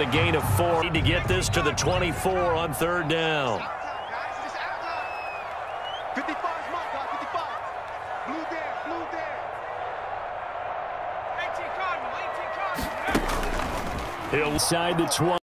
and a gain of four. Need to get this to the 24 on third down. He'll side the 20.